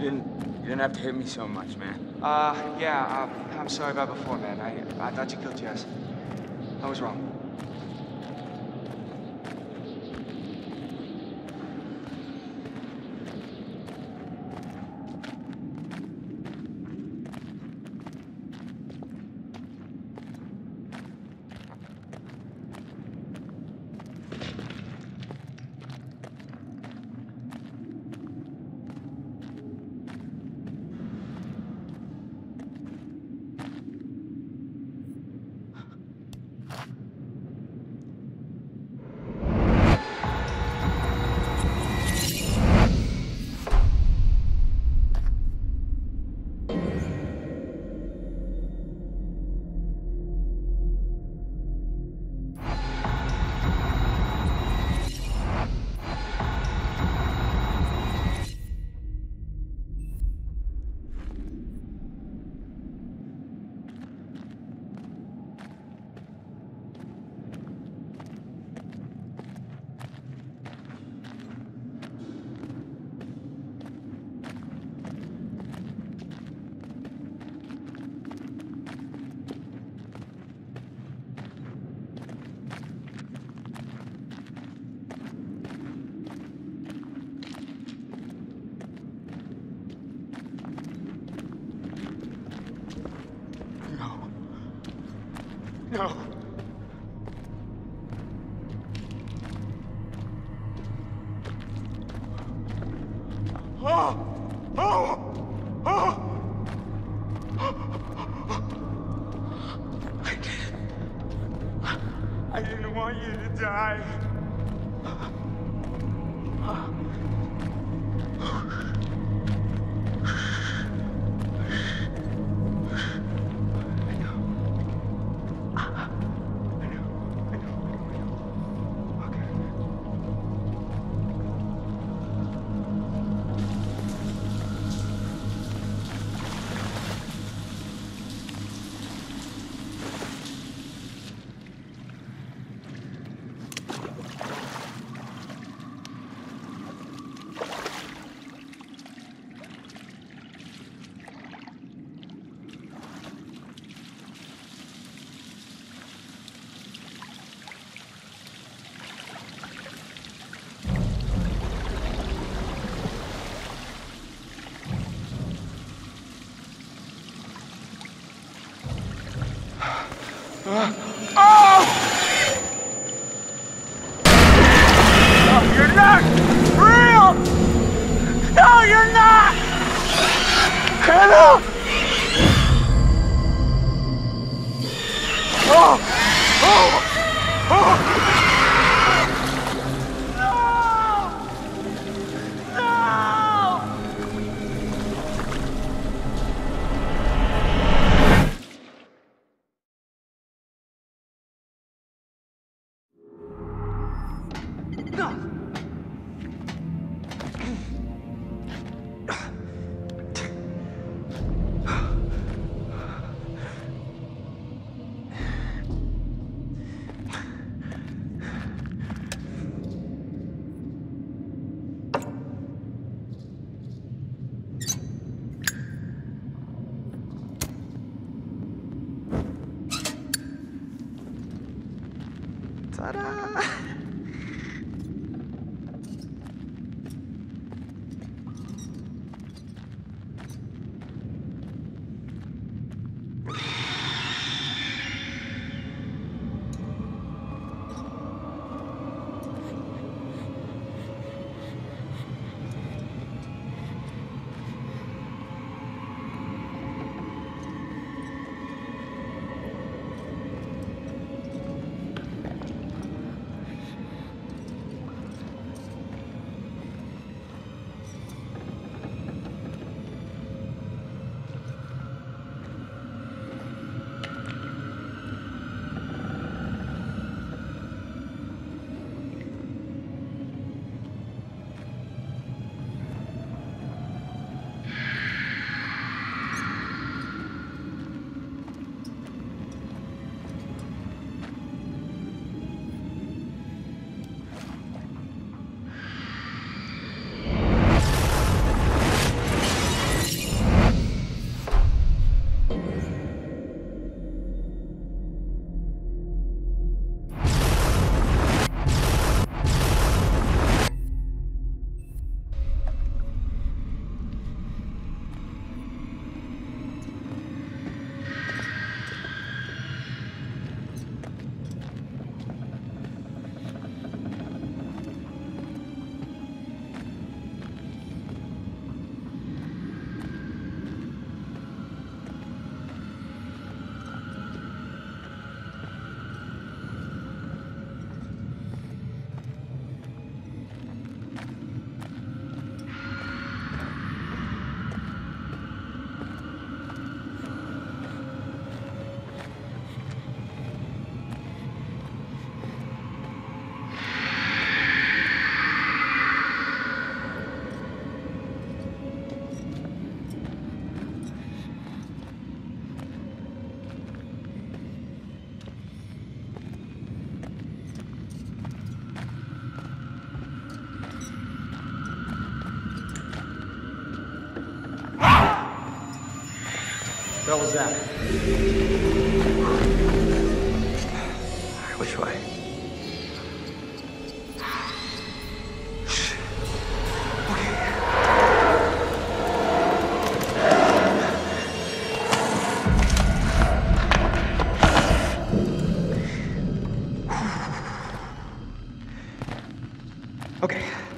You didn't, you didn't have to hit me so much, man. Uh, yeah, uh, I'm sorry about before, man. I, I thought you killed Jess. I was wrong. No. No, you're not real! No, you're not! Hannah! Was that? Which way? Okay. Jeez.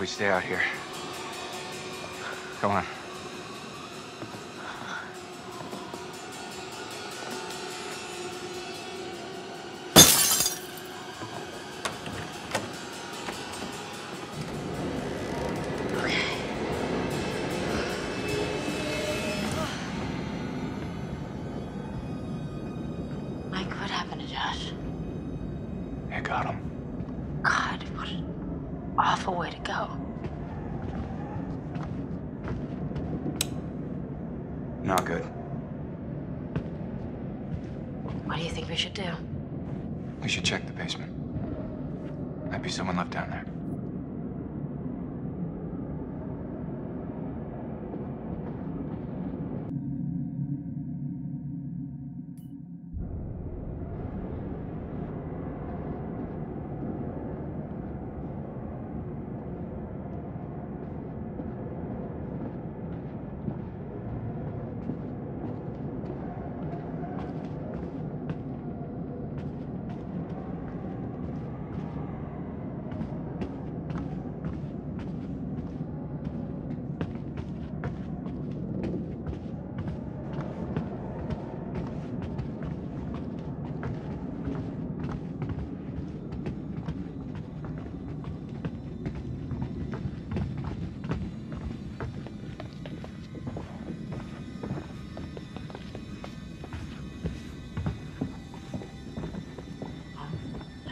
If we stay out here. Come on. Mike, what happened to Josh? I got him. God, what an awful way to go. Not good. What do you think we should do? We should check the basement. Might be someone left down there.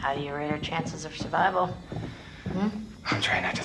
How do you rate our chances of survival? Hmm? I'm trying not to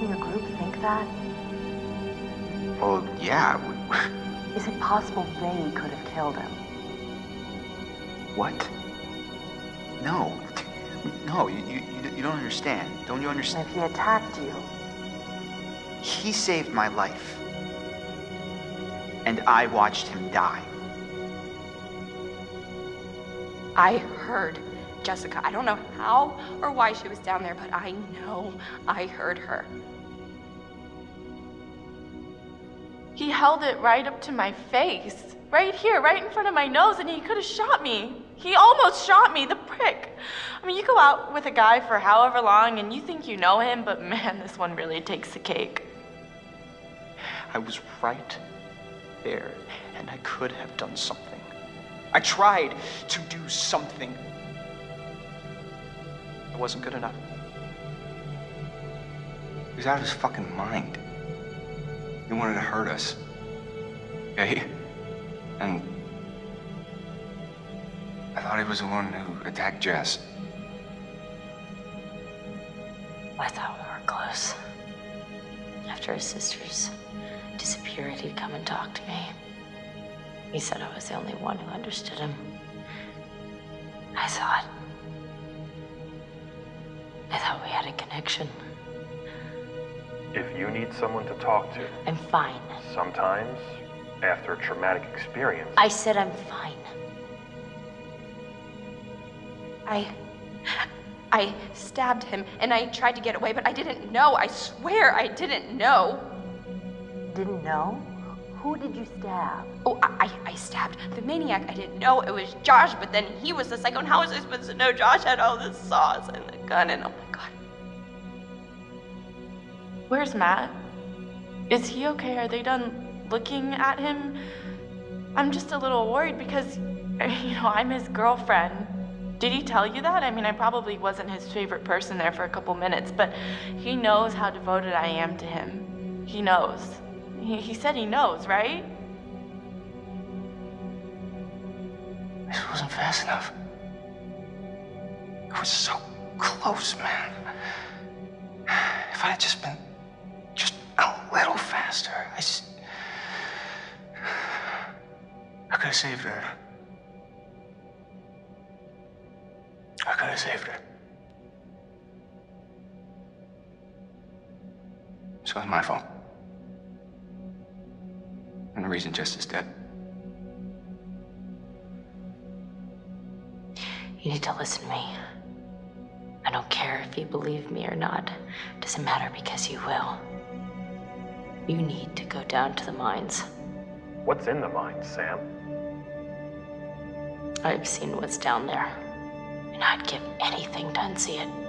in your group think that? well, yeah. Is it possible they could have killed him? What? No. No, you, you, you- you don't understand. Don't you understand? if he attacked you, He saved my life. And I watched him die. I heard Jessica. I don't know how or why she was down there, but I know I heard her. He held it right up to my face, right here, right in front of my nose, and he could have shot me. He almost shot me, the prick. I mean, you go out with a guy for however long and you think you know him, but man, this one really takes the cake. I was right there, and I could have done something. I tried to do something. Wasn't good enough. He was out of his fucking mind. He wanted to hurt us. Okay? And I thought he was the one who attacked Jess. I thought we were close. After his sisters disappeared, he'd come and talk to me. He said I was the only one who understood him. I thought. I thought we had a connection. If you need someone to talk to, I'm fine. sometimes, after a traumatic experience, I said I'm fine. I. I stabbed him and I tried to get away, but I didn't know. I swear I didn't know. didn't know? Who did you stab? Oh, I, I I stabbed the maniac. I didn't know it was Josh, but then he was the psycho. And how was I supposed to know Josh had all the sauce and the gun and oh my god. Where's Matt? Is he okay? Are they done looking at him? I'm just a little worried because, you know, I'm his girlfriend. Did he tell you that? I mean, I probably wasn't his favorite person there for a couple minutes, but he knows how devoted I am to him. He knows. He, he said he knows, right? This wasn't fast enough. I was so close, man. If I had just been just a little faster, I s- I could have saved her. I could have saved her. So it's my fault. And the reason Jess is dead. You need to listen to me. I don't care if you believe me or not. It Doesn't matter because you will. You need to go down to the mines. what's in the mines, Sam? I've seen what's down there, and I'd give anything to unsee it.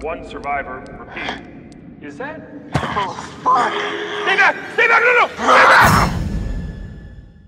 One survivor, repeat, Is that? Oh.